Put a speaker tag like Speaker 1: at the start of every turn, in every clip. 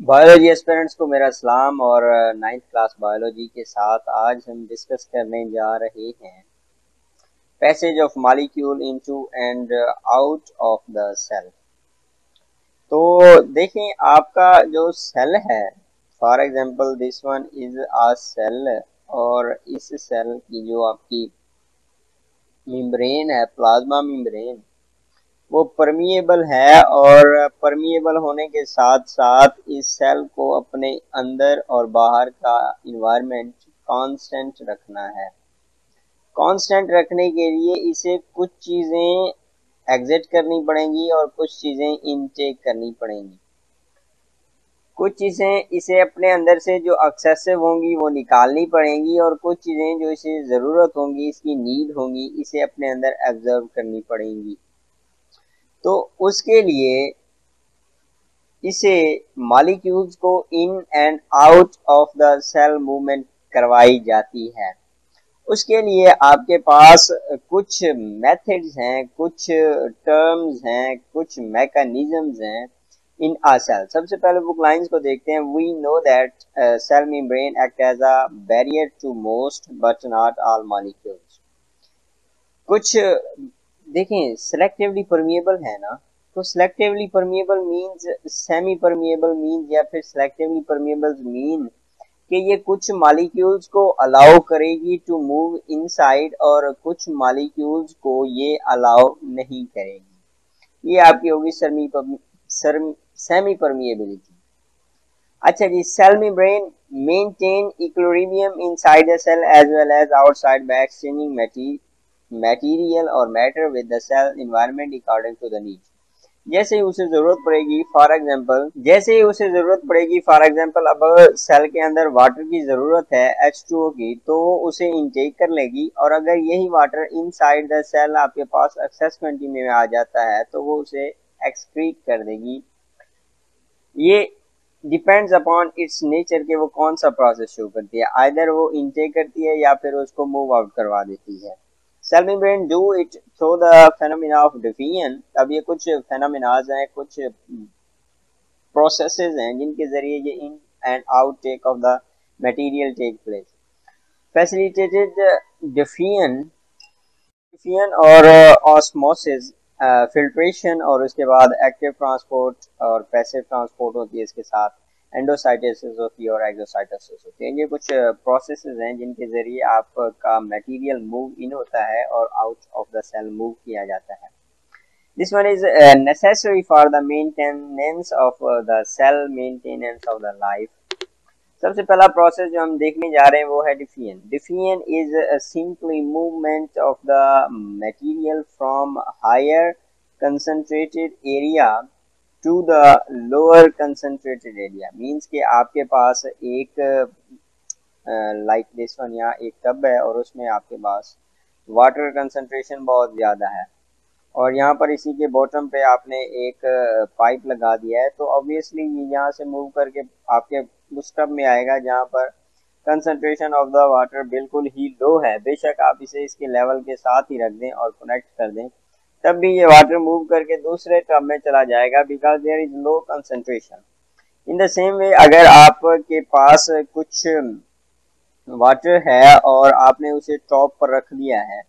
Speaker 1: Biology اسپیرنٹس کو میرا سلام اور نائنتھ کلاس بایولوجی کے ساتھ آج ہم ڈسکس کرنے جا رہے ہیں passage of molecule into and out of the cell تو دیکھیں، آپ کا جو سیل ہے for example this one is a cell اور اس سیل کی جو آپ کی ممبرین ہے پلازما ممبرین وہ پرمیبل ہے اور پرمیبل ہونے کے ساتھ ساتھ اس سیل کو اپنے اندر اور باہر کا انوائرمنٹ کانسٹنٹ رکھنا ہے۔ کانسٹنٹ رکھنے کے لیے اسے کچھ چیزیں ایگزٹ کرنی پڑیں گی اور کچھ چیزیں انٹیک کرنی پڑیں گی۔ کچھ چیزیں اسے اپنے اندر سے جو ایکسیسو ہوں گی وہ نکالنی پڑیں گی اور کچھ چیزیں جو اسے ضرورت ہوں گی، اس کی نیڈ ہوں گی، اسے اپنے اندر ایبزرو کرنی پڑیں گی۔ تو اس کے لیے اسے مالیکیولز کو in and out of the cell movement کروائی جاتی ہے۔ اس کے لیے آپ کے پاس کچھ میتھڈز ہیں، کچھ ٹرمز ہیں، کچھ میکانزمز ہیں ان آ سیل سب سے پہلے بک لائنز کو دیکھتے ہیں۔ We know that cell membrane act as a barrier to most but not all molecules کچھ دیکھیں سلیکٹیولی پرمیبل ہے نا، تو selectively permeable means semi permeable means یا پھر سلیکٹیولی پرمیبل مین کہ یہ کچھ مالیکیولز کو الاؤ کرے گی ٹو موو ان سائڈ اور کچھ مالیکیولز کو یہ الاؤ نہیں کرے گی۔ یہ آپ کی ہوگی سرمی سیمی پرمیبلٹی اچھا جی سیل میں maintain equilibrium inside cell as well as outside by exchanging material material اور matter with the cell environment according to the need جیسے ہی اسے ضرورت پڑے گی فار ایگزامپل جیسے ہی اسے ضرورت پڑے گی فار ایگزامپل اب سیل کے اندر واٹر کی ضرورت ہے ایچ ٹو او کی تو وہ اسے انٹیک کر لے گی اور اگر یہی water inside the cell آپ کے پاس ایکسیس کوانٹٹی میں آ جاتا ہے، تو وہ اسے ایکسکریٹ کر دے گی۔ یہ ڈیپینڈز اپون اٹس نیچر کے وہ کون سا پروسیس شو کرتی ہے۔ آئدر وہ انٹیک کرتی ہے یا پھر اس کو موو آؤٹ کروا دیتی ہے۔ Cell membrane do it through the phenomena of diffusion اب یہ کچھ فینومیناز ہیں، کچھ پروسیسز ہیں جن کے ذریعے یہ in and out take of the material take place facilitated diffusion diffusion اور uh, آسموسز فلٹریشن uh, اور اس کے بعد ایکٹیو ٹرانسپورٹ اور پیسو ٹرانسپورٹ ہوتی ہے اس کے ساتھ. اینڈوسائٹسز ہوتی ہے اور ایگزوسائٹسز ہوتی ہے یہ کچھ uh, پروسیسز ہیں جن کے ذریعے آپ uh, کا میٹیریل موو ان ہوتا ہے اور out of the cell move کیا جاتا ہے۔ This one is necessary for the maintenance of the cell maintenance of the life سب سے پہلا پروسیس جو ہم دیکھنے جا رہے ہیں وہ ہے diffusion diffusion is simply movement of the material from higher concentrated area to the lower concentrated area means کہ آپ کے پاس ایک لائک دس ون یا ایک کب ہے اور اس میں آپ کے پاس واٹر کنسنٹریشن بہت زیادہ ہے۔ اور یہاں پر اسی کے باٹم پہ آپ نے ایک پائپ لگا دیا ہے۔ تو آبویسلی یہاں سے موو کر کے آپ کے اس کب میں آئے گا جہاں پر کنسنٹریشن آف دا واٹر بالکل ہی لو ہے۔ بے شک آپ اسے اس کے لیول کے ساتھ ہی رکھ دیں اور کنیکٹ کر دیں۔ تب بھی یہ واٹر موو کر کے دوسرے ٹب میں چلا جائے گا because there is low concentration in the same way اگر آپ کے پاس کچھ واٹر ہے اور آپ نے اسے ٹاپ پر رکھ دیا ہے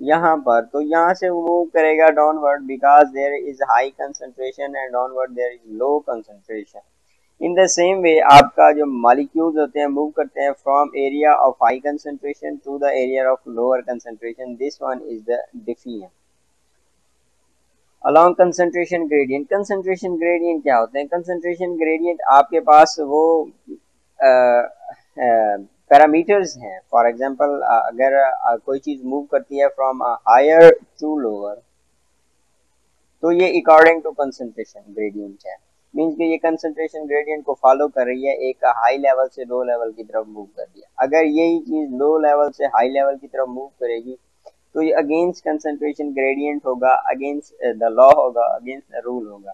Speaker 1: یہاں پر، تو یہاں سے وہ موو کرے گا downward because there is high concentration and downward there is low concentration in the same way آپ کا جو مالیکیولز ہوتے ہیں موو کرتے ہیں from area of high concentration to the area of lower concentration this one is the diffusion along concentration gradient. Concentration gradient کیا ہوتے ہیں concentration gradient آپ کے پاس وہ پیرامیٹرز ہیں فار ایگزامپل اگر کوئی چیز موو کرتی ہے فرام ہائر ٹو لوور تو یہ اکارڈنگ ٹو کنسنٹریشن گریڈینٹ ہے. مینس کہ یہ کنسنٹریشن گریڈینٹ کو فالو کر رہی ہے، ایک ہائی لیول سے لو لیول کی طرف موو کر دیا اگر یہی چیز لو لیول سے ہائی لیول کی طرف موو کرے گی تو یہ اگینسٹ کنسنٹریشن گریڈینٹ ہوگا اگینسٹ دا لا ہوگا اگینسٹ دا رول ہوگا.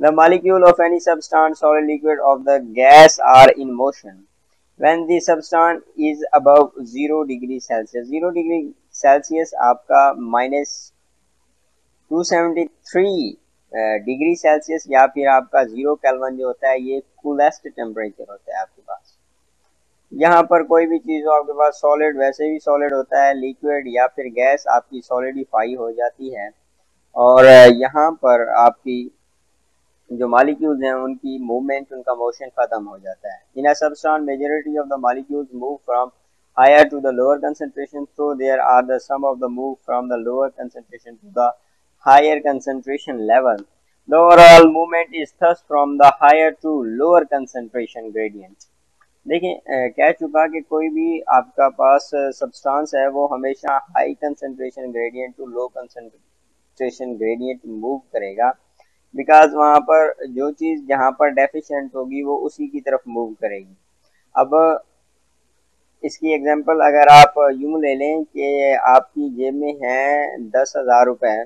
Speaker 1: The molecule of any substance solid liquid of the gas are in motion when the substance is above zero degree Celsius zero degree Celsius آپ کا minus two seventy three degree Celsius یا پھر آپ کا zero kelvin جو ہوتا ہے یہ کولسٹ ٹیمپریچر ہوتا ہے آپ کے پاس یہاں پر کوئی بھی چیز ہو، آپ کے پاس سالڈ ویسے بھی سالڈ ہوتا ہے لیکوڈ یا پھر گیس آپ کی سالڈیفائی ہو جاتی ہے۔ اور یہاں پر آپ کی جو مالیکیوز ہیں، ان کی مومنٹ ان کا موشن ختم ہو جاتا ہے۔ In substance majority of the molecules move from higher to the lower concentration through there are the some of the move from the lower concentration to the higher concentration level the overall movement is thus from the higher to lower concentration gradient دیکھیں کہہ چکا کہ کوئی بھی آپ کا پاس substance ہے، وہ ہمیشہ high concentration gradient to low concentration gradient move کرے گا۔ بیکاز وہاں پر جو چیز جہاں پر ڈیفیشنٹ ہوگی، وہ اسی کی طرف موو کرے گی۔ اب اس کی ایگزامپل اگر آپ یوں لے لیں کہ آپ کی جیب میں ہے دس ہزار روپے،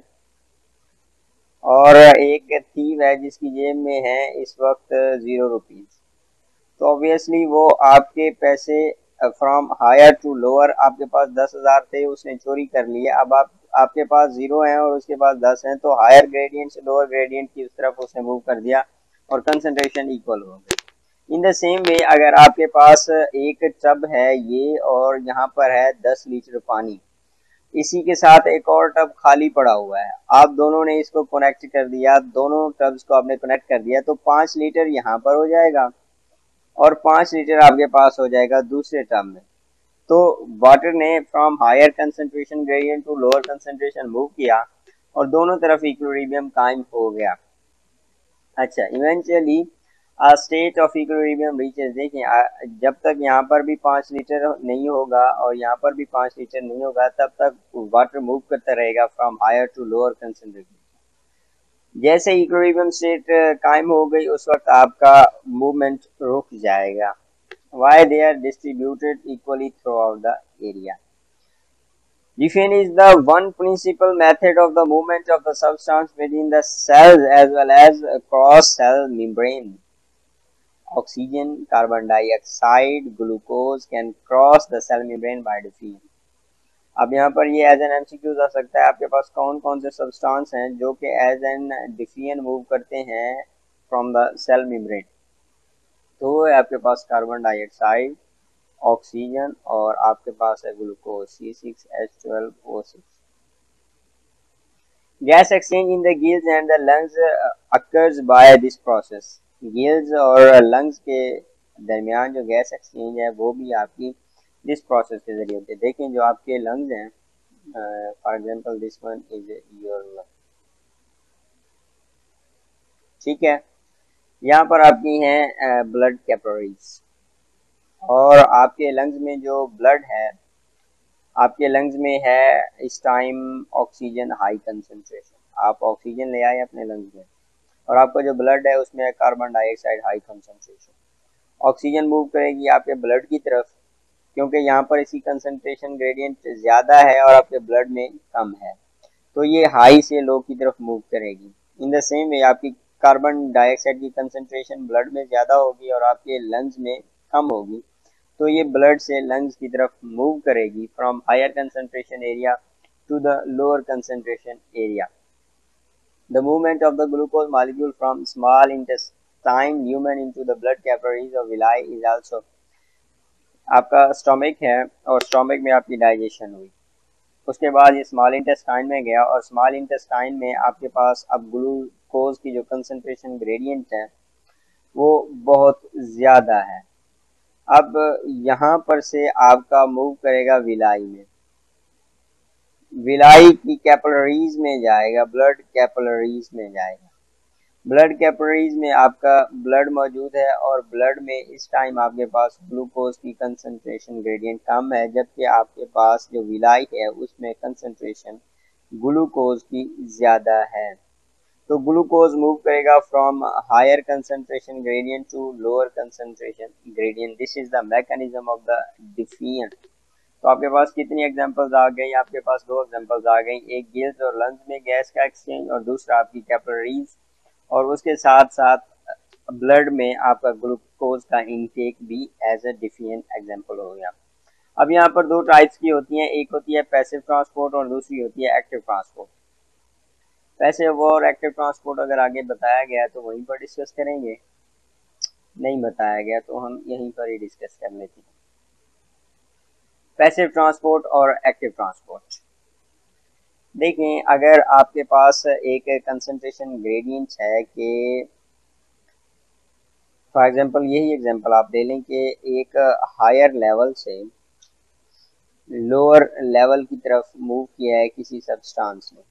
Speaker 1: اور ایک تھیو ہے جس کی جیب میں ہے اس وقت زیرو روپیز تو اوبیسلی وہ آپ کے پیسے فرام ہائر ٹو لوور آپ کے پاس دس ہزار تھے، اس نے چوری کر لیے اب آپ آپ کے پاس زیرو ہیں اور اس کے پاس دس ہیں، تو ہائر گریڈینٹ سے لوور گریڈینٹ کی اس طرف اس نے موو کر دیا اور کنسنٹریشن ایکول ہو گئی۔ ان دا سیم وے اگر آپ کے پاس ایک ٹب ہے یہ اور یہاں پر ہے دس لیٹر پانی، اسی کے ساتھ ایک اور ٹب خالی پڑا ہوا ہے۔ آپ دونوں نے اس کو کنیکٹ کر دیا، دونوں ٹبز کو آپ نے کنیکٹ کر دیا، تو پانچ لیٹر یہاں پر ہو جائے گا۔ اور پانچ لیٹر آپ کے پاس ہو جائے گا دوسرے ٹرم میں۔ تو واٹر نے from higher concentration gradient to lower concentration move کیا اور دونوں طرف ایکوریبیم قائم ہو گیا۔ اچھا eventually state of equilibrium reaches دیکھیں جب تک یہاں پر بھی پانچ لیٹر نہیں ہوگا اور یہاں پر بھی پانچ لیٹر نہیں ہوگا، تب تک واٹر موو کرتا رہے گا from higher to lower concentration جیسے ایکویبیم سٹیٹ قائم ہو گئی اس وقت آپ کا موومنٹ رک جائے گا why they are distributed equally throughout the area Diffusion is the one principal method of the movement of the substance within the cells as well as across cell membrane. Oxygen, carbon dioxide, glucose can cross the cell membrane by diffusion. اب یہاں پر یہ as an M C Qs آ سکتا ہے۔ آپ کے پاس کون کون سے سبسٹانس ہیں جو کہ ایز این ڈیفین موو کرتے ہیں فرام دا سیل میمبرین تو آپ کے پاس کاربن ڈائی آکسائڈ آکسیجن اور آپ کے پاس ہے glucose C six H twelve O six gas exchange in the gills and the lungs occurs by this process gills اور لنگز کے درمیان جو گیس ایکسچینج ہے وہ بھی آپ کی دس پروسیس کے ذریعے ہوتے دیکھیں جو آپ کے لنگز ہیں for example this one is your lung ٹھیک ہے؟ یہاں پر آپ کی ہیں بلڈ کیپریز اور آپ کے لنگز میں جو بلڈ ہے، آپ کے لنگز میں ہے اس ٹائم آکسیجن ہائی کنسنٹریشن آپ آکسیجن لے آئے اپنے لنگز میں، اور آپ کا جو بلڈ ہے، اس میں کاربن ڈائی oxide high concentration oxygen move کرے گی آپ کے بلڈ کی طرف کیونکہ یہاں پر اسی کنسنٹریشن گریڈینٹ زیادہ ہے اور آپ کے بلڈ میں کم ہے۔ تو یہ ہائی سے لو کی طرف موو کرے گی۔ ان دا سیم وے آپ کی کاربن ڈائی آکسائڈ کی کنسنٹریشن بلڈ میں زیادہ ہوگی اور آپ کے لنگز میں کم ہوگی۔ تو یہ بلڈ سے لنگز کی طرف موو کرے گی from higher concentration area to the lower concentration area the movement of the glucose molecule from small intestine human into the blood capillaries اور ولائی از آلسو آپ کا اسٹامک ہے اور اسٹامک میں آپ کی ڈائجیشن ہوئی۔ اس کے بعد یہ اسمال انٹسٹائن میں گیا اور اسمال انٹسٹائن میں آپ کے پاس اب گلوکوز کی جو کنسنٹریشن گریڈینٹ ہے وہ بہت زیادہ ہے۔ اب یہاں پر سے آپ کا موو کرے گا ولائی میں۔ ولائی کی کیپلریز میں جائے گا بلڈ کیپلریز میں جائے گا۔ بلڈ کیپریز میں آپ کا بلڈ موجود ہے اور بلڈ میں اس ٹائم آپ کے پاس گلوکوز کی کنسنٹریشن گریڈینٹ کم ہے، جبکہ آپ کے پاس جو ولائی ہے، اس میں کنسنٹریشن گلوکوز کی زیادہ ہے۔ تو گلوکوز موو کرے گا from higher concentration gradient to lower concentration gradient this is the mechanism of the diffusion تو آپ کے پاس کتنی ایگزامپلز آ گئی آپ کے پاس دو ایگزامپلز آ گئی ایک گیلز اور لنگز میں گیس کا ایکسچینج اور دوسرا آپ کی کیپلریز اور اس کے ساتھ ساتھ بلڈ میں آپ کا گلوکوز کا انٹیک بھی ایز اے ڈیفین ایگزامپل ہو گیا۔ اب یہاں پر دو ٹائپس کی ہوتی ہیں، ایک ہوتی ہے پیسو ٹرانسپورٹ اور دوسری ہوتی ہے ایکٹیو ٹرانسپورٹ پیسو اور ایکٹیو ٹرانسپورٹ اگر آگے بتایا گیا تو وہیں پر ڈسکس کریں گے۔ نہیں بتایا گیا تو ہم یہیں پر ہی ڈسکس کر لیتے ہیں۔ پیسو ٹرانسپورٹ اور ایکٹیو ٹرانسپورٹ دیکھیں، اگر آپ کے پاس ایک کنسنٹریشن گریڈینٹ ہے کہ فار ایگزامپل یہی ایگزامپل آپ دے لیں کہ ایک ہائر لیول سے لوور لیول کی طرف موو کیا ہے کسی سبسٹانس نے۔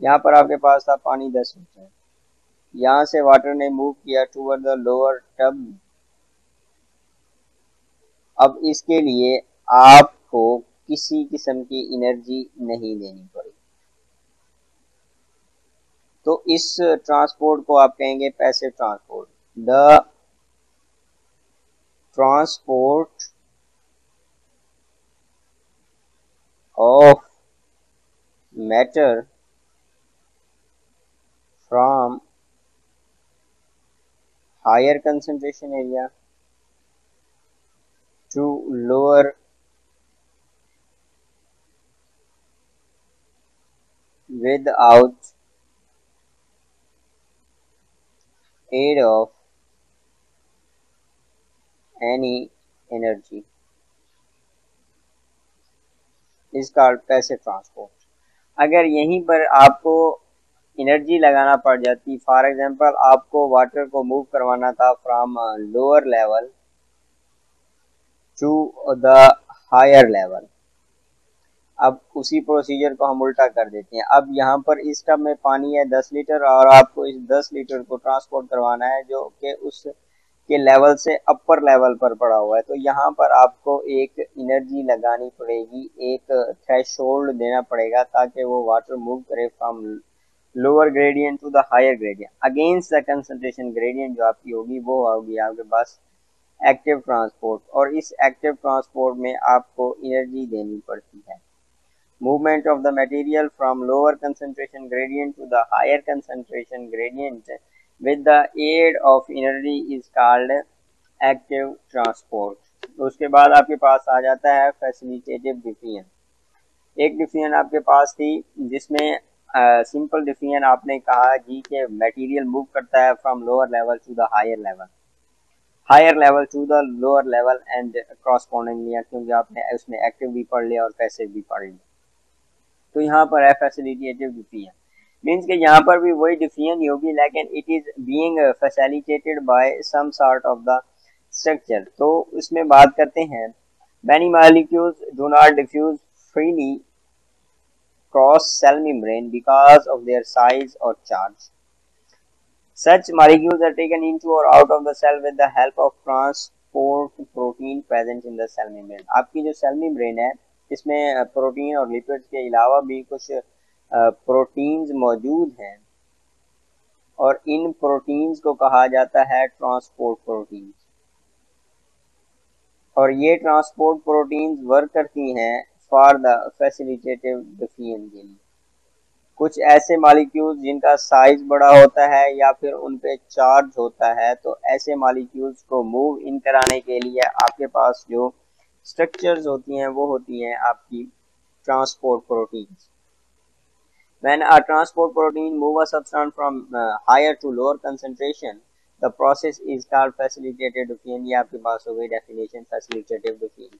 Speaker 1: یہاں پر آپ کے پاس تھا پانی دس لیٹر یہاں سے واٹر نے موو کیا ٹوور دا لوور ٹب اب اس کے لیے آپ کو کسی قسم کی انرجی نہیں دینی پڑی۔ تو اس ٹرانسپورٹ کو آپ کہیں گے passive transport the transport of matter from higher concentration area to lower without aid of any energy. Is called passive transport. اگر یہیں پر آپ کو انرجی لگانا پڑ جاتی فار ایگزامپل آپ کو واٹر کو موو کروانا تھا from lower level to the higher level اب اسی پروسیجر کو ہم الٹا کر دیتے ہیں۔ اب یہاں پر اس ٹب میں پانی ہے دس لیٹر اور آپ کو اس دس لیٹر کو ٹرانسپورٹ کروانا ہے جو کہ اس کے لیول سے اپر لیول پر پڑا ہوا ہے۔ تو یہاں پر آپ کو ایک انرجی لگانی پڑے گی، ایک تھریش ہولڈ دینا پڑے گا تاکہ وہ واٹر موو کرے from lower gradient to the higher gradient against the concentration gradient جو آپ کی ہوگی وہ ہوگی آپ کے پاس ایکٹیو ٹرانسپورٹ اور اس ایکٹیو ٹرانسپورٹ میں آپ کو انرجی دینی پڑتی ہے۔ Movement of the material from lower concentration gradient to the higher concentration gradient with the aid of energy is called active transport اس کے بعد آپ کے پاس آ جاتا ہے فیسلیٹیو ڈیفین ایک ڈیفین آپ کے پاس تھی جس میں سمپل ڈیفین آپ نے کہا جی کہ میٹیریل موو کرتا ہے from lower level to the higher level higher level to the lower level and corresponding لیا کیونکہ آپ نے اس میں ایکٹیو بھی پڑھ لیا اور پیسے بھی پڑھ لیا تو یہاں پر ہے فیسلیٹیو ڈیفین مینس کہ یہاں پر بھی وہی ڈیفین ہی ہوگی، لیکن it is being facilitated by some sort of the structure تو اس میں بات کرتے ہیں many molecules do not diffuse freely cross cell membrane because of their size or charge. Such molecules are taken into or out of the cell with the help of transport protein present in the cell membrane. آپ کی جو cell membrane ہے اس میں protein اور lipid کے علاوہ بھی کچھ پروٹینز موجود ہیں اور ان پروٹینز کو کہا جاتا ہے ٹرانسپورٹ پروٹینز اور یہ ٹرانسپورٹ پروٹینز ورک کرتی ہیں فار دا فیسیلیٹیو ڈیفین کے لیے. کچھ ایسے مالیکیولز جن کا سائز بڑا ہوتا ہے یا پھر ان پہ چارج ہوتا ہے تو ایسے مالیکیولز کو موو ان کرانے کے لیے آپ کے پاس جو سٹرکچرز ہوتی ہیں وہ ہوتی ہیں آپ کی transport proteins when a transport protein move a substance from uh, higher to lower concentration the process is called facilitated diffusion یہ آپ کے پاس ہو گئی definition facilitative diffusion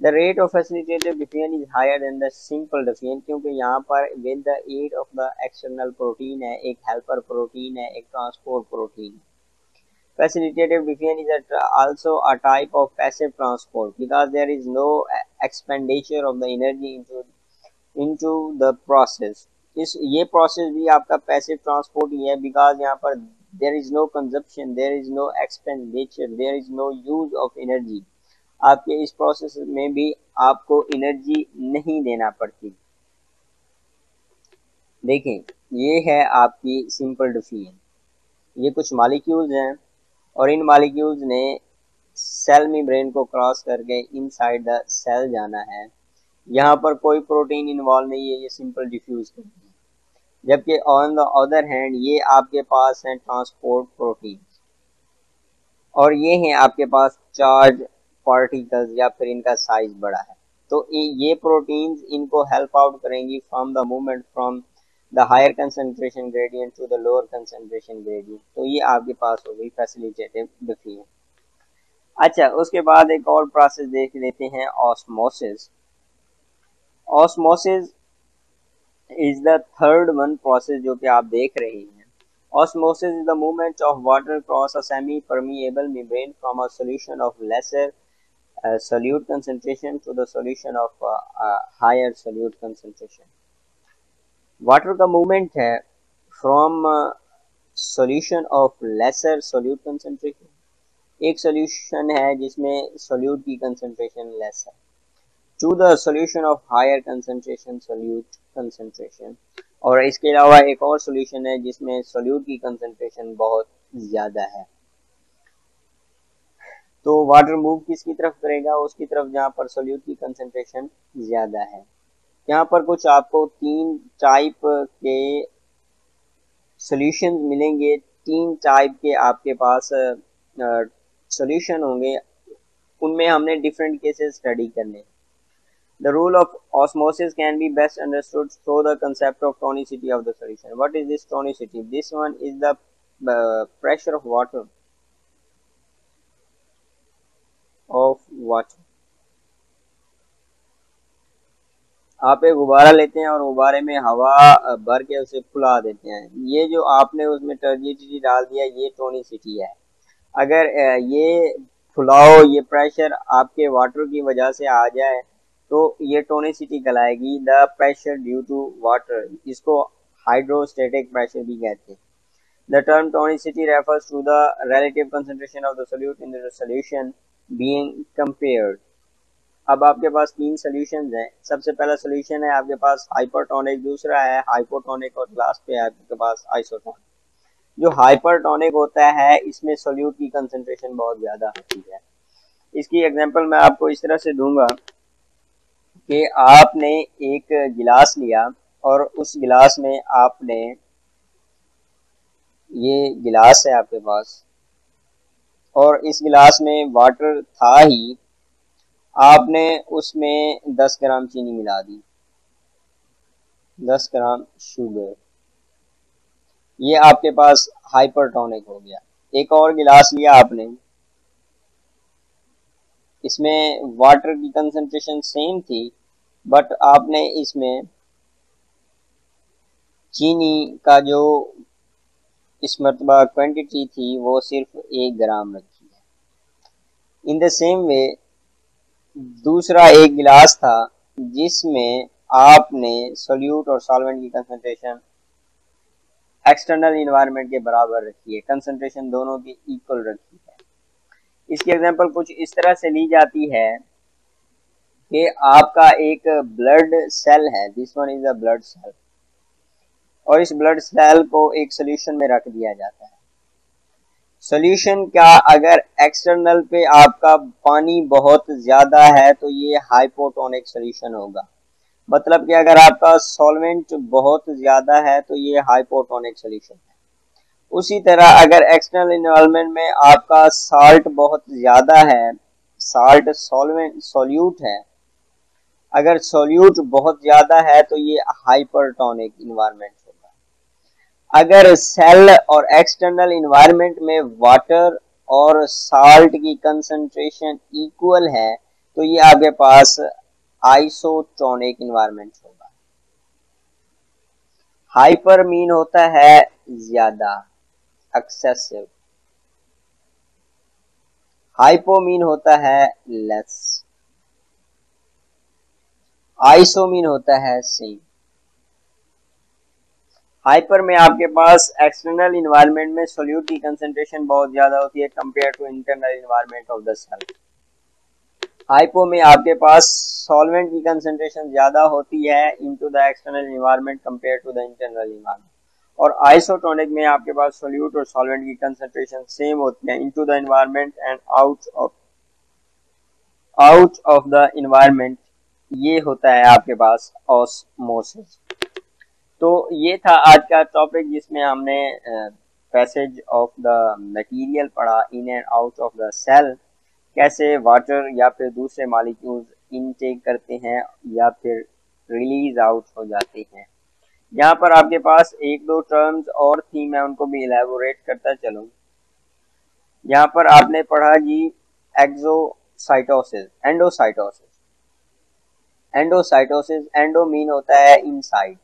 Speaker 1: The rate of facilitated diffusion is higher than the simple diffusion کیونکہ یہاں پر with the aid of the external protein ہے ایک helper protein ہے ایک transport protein ہے Facilitative diffusion is also a type of passive transport because there is no expenditure of the energy into into the process. اس یہ process بھی آپ کا passive transport ہی ہے بیکاز یہاں پر there is no consumption there is no expenditure there is no use of energy آپ کے اس process میں بھی آپ کو انرجی نہیں دینا پڑتی دیکھیں یہ ہے آپ کی سمپل ڈیفیژن یہ کچھ مالیکیولز ہیں اور ان مالیکیولز نے سیل میں برین کو کراس کر کے ان سائڈ دا سیل جانا ہے۔ یہاں پر کوئی پروٹین انوالو نہیں ہے، یہ سمپل ڈیفیوز کرتی ہے جبکہ آن دا ادر ہینڈ یہ آپ کے پاس ہیں ٹرانسپورٹ پروٹین اور یہ ہیں آپ کے پاس چارج پارٹیکلز یا پھر ان کا سائز بڑا ہے۔ تو یہ پروٹینز ان کو ہیلپ آؤٹ کریں گی from the movement from the higher concentration gradient to the lower concentration gradient تو یہ آپ کے پاس ہو گئی فیسلیٹیٹو ڈفین اچھا اس کے بعد ایک اور پروسیس دیکھ لیتے ہیں osmosis osmosis is the third one process جو کہ آپ دیکھ رہے ہیں. osmosis is the movement of water across a semi permeable membrane from a solution of lesser uh, solute concentration to the solution of uh, uh, higher solute concentration. Water کا movement ہے from solution of lesser solute concentration ایک solution ہے جس میں solute کی concentration less ہے to the solution of higher concentration solute concentration اور اس کے علاوہ ایک اور سولوشن ہے جس میں سولوٹ کی کنسنٹریشن بہت زیادہ ہے تو واٹر موو کس کی طرف کرے گا اس کی طرف جہاں پر سولوٹ کی کنسنٹریشن زیادہ ہے یہاں پر کچھ آپ کو تین ٹائپ کے سلیوشن ملیں گے۔ تین ٹائپ کے آپ کے پاس سلیوشن ہوں گے۔ ان میں ہم نے ڈفرینٹ کیسز اسٹڈی کرنے۔ The role of osmosis can be best understood through the concept of tonicity of the solution what is this tonicity this one is the pressure of water of water آپ ایک غبارہ لیتے ہیں اور غبارے میں ہوا بھر کے اسے پھلا دیتے ہیں۔ یہ جو آپ نے اس میں ٹرجیٹی ڈال دیا، یہ ٹونی سٹی ہے۔ اگر یہ پھلاؤ، یہ پریشر آپ کے واٹر کی وجہ سے آ جائے تو یہ ٹونی سٹی کلائے گی، the pressure due to water. اس کو ہائیڈروسٹیٹک پریشر بھی کہتے ہیں۔ The term tonicity refers to the relative concentration of the solute in the solution being compared. اب آپ کے پاس تین سولوشنز ہیں۔ سب سے پہلا سولوشن ہے آپ کے پاس ہائپر ٹونک دوسرا ہے ہائپوٹونک اور لاسٹ پہ آپ کے پاس آئسوٹونک جو ہائپر ٹونک ہوتا ہے، اس میں سولیوٹ کی کنسنٹریشن بہت زیادہ ہوتی ہے۔ اس کی ایگزامپل میں آپ کو اس طرح سے دوں گا کہ آپ نے ایک گلاس لیا اور اس گلاس میں آپ نے یہ گلاس ہے آپ کے پاس۔ اور اس گلاس میں واٹر تھا ہی۔ آپ نے اس میں دس گرام چینی ملا دی۔ دس گرام شوگر۔ یہ آپ کے پاس ہائپر ٹونک ہو گیا۔ ایک اور گلاس لیا آپ نے۔ اس میں واٹر کی کنسنٹریشن سیم تھی، بٹ آپ نے اس میں چینی کا جو اس مرتبہ کوانٹٹی تھی، وہ صرف ایک گرام رکھی ہے۔ ان دا سیم وے دوسرا ایک گلاس تھا جس میں آپ نے سولیوٹ اور سالوینٹ کی کنسنٹریشن ایکسٹرنل انوائرمنٹ کے برابر رکھی ہے۔ کنسنٹریشن دونوں کی ایکول رکھی ہے۔ اس کی ایگزامپل کچھ اس طرح سے لی جاتی ہے کہ آپ کا ایک بلڈ سیل ہے۔ This one is a blood cell اور اس بلڈ سیل کو ایک سولوشن میں رکھ دیا جاتا ہے۔ سولوشن کیا اگر ایکسٹرنل پہ آپ کا پانی بہت زیادہ ہے تو یہ ہائپوٹونک سولوشن ہوگا۔ مطلب کہ اگر آپ کا سولوینٹ بہت زیادہ ہے تو یہ ہائپوٹونک سولوشن ہے۔ اسی طرح اگر ایکسٹرنل انوالومنٹ میں آپ کا سالٹ بہت زیادہ ہے، سالٹ سولوینٹ سولیوٹ ہے، اگر سولیوٹ بہت زیادہ ہے تو یہ ہائپرٹونک انوائرمنٹ اگر سیل اور ایکسٹرنل انوائرمنٹ میں واٹر اور سالٹ کی کنسنٹریشن ایکول ہے، تو یہ آپ کے پاس آئسوٹونک انوائرمنٹ ہوگا۔ ہائپر مین ہوتا ہے زیادہ ایکسیسو ہائپو مین ہوتا ہے لیس آئسو مین ہوتا ہے سیم ہائپر میں آپ کے پاس ایکسٹرنل انوائرمنٹ میں سولیوٹ کی کنسنٹریشن بہت زیادہ ہوتی ہے compare to internal environment of the cell hypo میں آپ کے پاس سالوینٹ کی کنسنٹریشن زیادہ ہوتی ہے into the external environment compare to the internal environment اور آئسوٹونک میں آپ کے پاس سولیوٹ اور سالوینٹ کی کنسنٹریشن سیم ہوتی ہے into the environment and out of out of the environment یہ ہوتا ہے آپ کے پاس آسموسس تو یہ تھا آج کا ٹاپک جس میں ہم نے پیسج آف دا مٹیریل پڑھا in and out of the cell کیسے واٹر یا پھر دوسرے مالیکیولز انٹیک کرتے ہیں یا پھر ریلیز آؤٹ ہو جاتے ہیں۔ یہاں پر آپ کے پاس ایک دو ٹرمز اور تھی میں ان کو بھی الیبوریٹ کرتا چلوں۔ یہاں پر آپ نے پڑھا جی ایگزو سائٹوسز اینڈو سائٹوسز اینڈو سائٹوسز اینڈو مین ہوتا ہے انسائڈ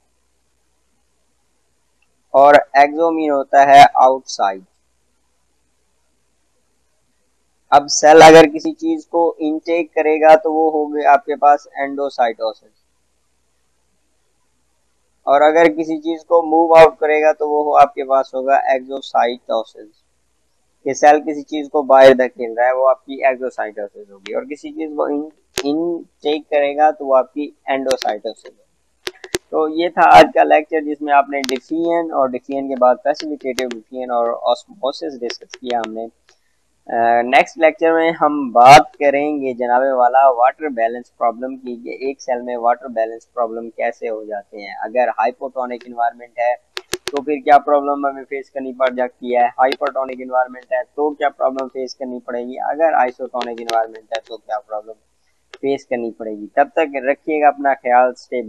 Speaker 1: اور ایگزو ہوتا ہے آؤٹ سائڈ اب سیل اگر کسی چیز کو انٹیک کرے گا تو وہ ہوگی آپ کے پاس اینڈوسائٹوسس اور اگر کسی چیز کو موو آؤٹ کرے گا تو وہ آپ کے پاس ہوگا ایگزوسائٹوسس کہ سیل کسی چیز کو باہر دھکیل رہا ہے، وہ آپ کی ایگزوسائٹوسس ہوگی. اور کسی چیز کو انٹیک کرے گا تو وہ آپ کی اینڈوسائٹوسس ہوگی. تو یہ تھا آج کا لیکچر جس میں آپ نے ڈیفین اور ڈیفین کے بعد پیسیفیکیٹو ڈیفین اور آسموسس ڈسکس کیا ہم نے۔ نیکسٹ لیکچر میں ہم بات کریں گے جناب والا واٹر بیلنس پرابلم کی کہ ایک سیل میں واٹر بیلنس پرابلم کیسے ہو جاتے ہیں۔ اگر ہائپوٹونک انوائرمنٹ ہے تو پھر کیا پرابلم ہمیں فیس کرنی پڑ جاتی ہے؟ ہائپوٹونک انوائرمنٹ ہے تو کیا پرابلم فیس کرنی پڑے گی؟ اگر آئسوٹونک انوائرمنٹ ہے تو کیا پرابلم فیس کرنی پڑے گی؟ تب تک رکھیے گا اپنا خیال اسٹے